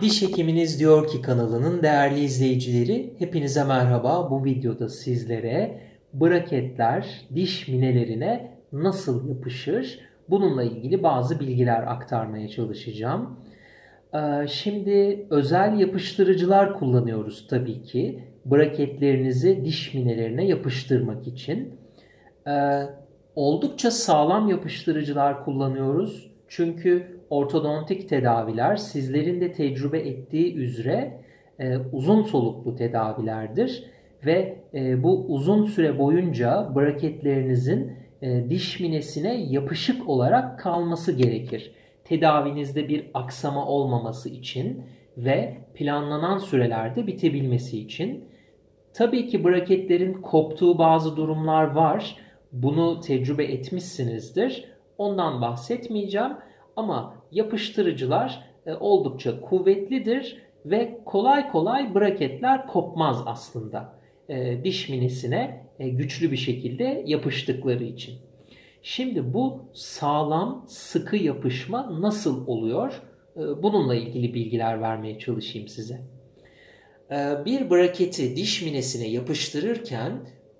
Diş Hekiminiz Diyor Ki kanalının değerli izleyicileri hepinize merhaba. Bu videoda sizlere braketler diş minelerine nasıl yapışır bununla ilgili bazı bilgiler aktarmaya çalışacağım. Ee, şimdi özel yapıştırıcılar kullanıyoruz tabii ki braketlerinizi diş minelerine yapıştırmak için. Ee, oldukça sağlam yapıştırıcılar kullanıyoruz. Çünkü ortodontik tedaviler sizlerin de tecrübe ettiği üzere e, uzun soluklu tedavilerdir ve e, bu uzun süre boyunca braketlerinizin e, diş minesine yapışık olarak kalması gerekir. Tedavinizde bir aksama olmaması için ve planlanan sürelerde bitebilmesi için. Tabii ki braketlerin koptuğu bazı durumlar var. Bunu tecrübe etmişsinizdir. Ondan bahsetmeyeceğim ama yapıştırıcılar e, oldukça kuvvetlidir ve kolay kolay braketler kopmaz aslında. E, diş minesine e, güçlü bir şekilde yapıştıkları için. Şimdi bu sağlam sıkı yapışma nasıl oluyor? Bununla ilgili bilgiler vermeye çalışayım size. Bir braketi diş minesine yapıştırırken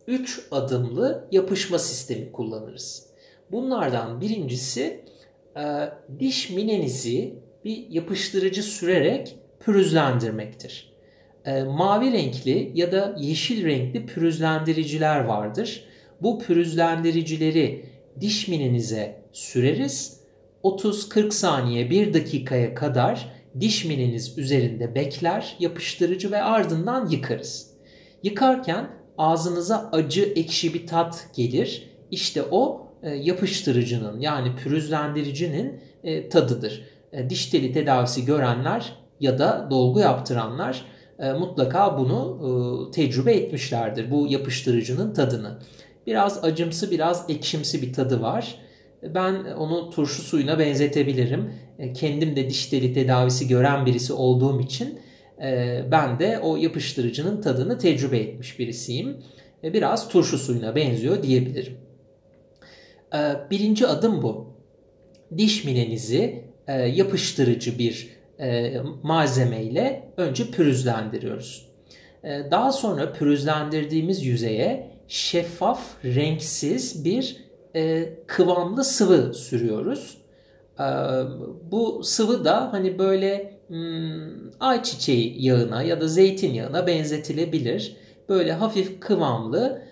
3 adımlı yapışma sistemi kullanırız. Bunlardan birincisi e, diş minenizi bir yapıştırıcı sürerek pürüzlendirmektir. E, mavi renkli ya da yeşil renkli pürüzlendiriciler vardır. Bu pürüzlendiricileri diş minenize süreriz. 30-40 saniye 1 dakikaya kadar diş mineniz üzerinde bekler yapıştırıcı ve ardından yıkarız. Yıkarken ağzınıza acı ekşi bir tat gelir. İşte o yapıştırıcının yani pürüzlendiricinin e, tadıdır. E, diş teli tedavisi görenler ya da dolgu yaptıranlar mutlaka bunu tecrübe etmişlerdir. Bu yapıştırıcının tadını. Biraz acımsı biraz ekşimsi bir tadı var. Ben onu turşu suyuna benzetebilirim. Kendim de diş teli tedavisi gören birisi olduğum için ben de o yapıştırıcının tadını tecrübe etmiş birisiyim. Biraz turşu suyuna benziyor diyebilirim. Ee, birinci adım bu. Diş minenizi e, yapıştırıcı bir e, malzemeyle önce pürüzlendiriyoruz. E, daha sonra pürüzlendirdiğimiz yüzeye şeffaf, renksiz bir kıvamlı sıvı sürüyoruz. Bu sıvı da hani böyle hmm, ayçiçeği yağına ya da zeytinyağına benzetilebilir. Böyle hafif kıvamlı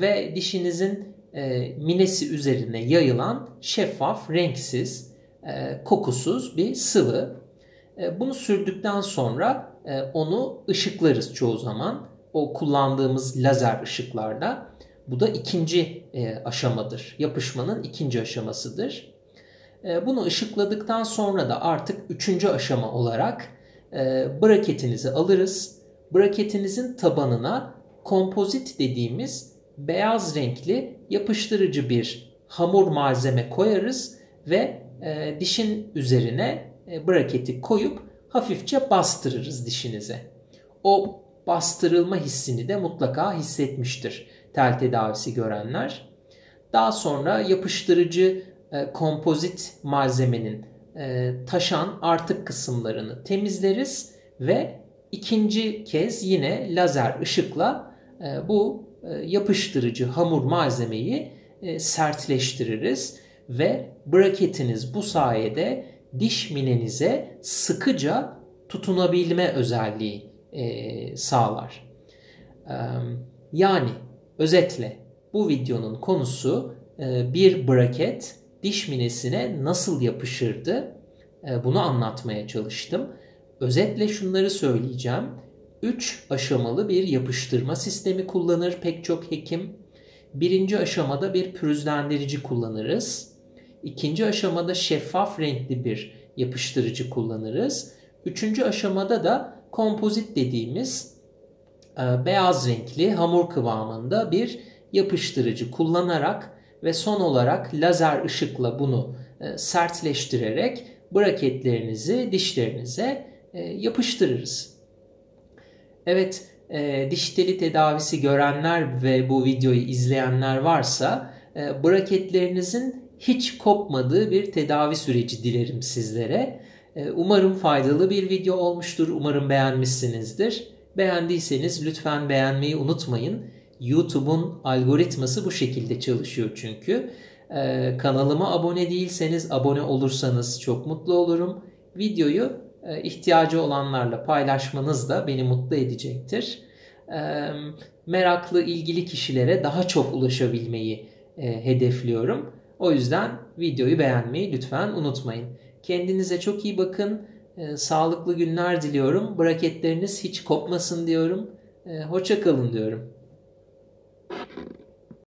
ve dişinizin e, minesi üzerine yayılan şeffaf, renksiz, e, kokusuz bir sıvı. E, bunu sürdükten sonra e, onu ışıklarız çoğu zaman. O kullandığımız lazer ışıklarda. Bu da ikinci e, aşamadır. Yapışmanın ikinci aşamasıdır. E, bunu ışıkladıktan sonra da artık üçüncü aşama olarak e, braketinizi alırız. Braketinizin tabanına kompozit dediğimiz beyaz renkli yapıştırıcı bir hamur malzeme koyarız ve e, dişin üzerine e, braketi koyup hafifçe bastırırız dişinize. O bastırılma hissini de mutlaka hissetmiştir tel tedavisi görenler. Daha sonra yapıştırıcı e, kompozit malzemenin e, taşan artık kısımlarını temizleriz ve ikinci kez yine lazer ışıkla e, bu yapıştırıcı hamur malzemeyi e, sertleştiririz ve braketiniz bu sayede diş minenize sıkıca tutunabilme özelliği e, sağlar. Yani özetle bu videonun konusu bir braket diş minesine nasıl yapışırdı bunu anlatmaya çalıştım. Özetle şunları söyleyeceğim. 3 aşamalı bir yapıştırma sistemi kullanır pek çok hekim. Birinci aşamada bir pürüzlendirici kullanırız. İkinci aşamada şeffaf renkli bir yapıştırıcı kullanırız. Üçüncü aşamada da kompozit dediğimiz e, beyaz renkli hamur kıvamında bir yapıştırıcı kullanarak ve son olarak lazer ışıkla bunu e, sertleştirerek braketlerinizi dişlerinize e, yapıştırırız. Evet e, diş teli tedavisi görenler ve bu videoyu izleyenler varsa e, braketlerinizin hiç kopmadığı bir tedavi süreci dilerim sizlere. E, umarım faydalı bir video olmuştur. Umarım beğenmişsinizdir. Beğendiyseniz lütfen beğenmeyi unutmayın. YouTube'un algoritması bu şekilde çalışıyor çünkü. Ee, kanalıma abone değilseniz abone olursanız çok mutlu olurum. Videoyu ihtiyacı olanlarla paylaşmanız da beni mutlu edecektir. E, meraklı, ilgili kişilere daha çok ulaşabilmeyi e, hedefliyorum. O yüzden videoyu beğenmeyi lütfen unutmayın. Kendinize çok iyi bakın. E, sağlıklı günler diliyorum. Braketleriniz hiç kopmasın diyorum. E, hoşça kalın diyorum.